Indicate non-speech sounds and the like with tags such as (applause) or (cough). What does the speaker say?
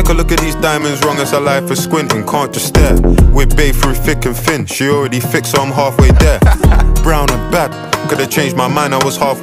Take a look at these diamonds, wrong as a life is squinting, can't just stare. With babe through thick and thin, she already fixed, so I'm halfway there. (laughs) Brown and bad, could've changed my mind, I was halfway.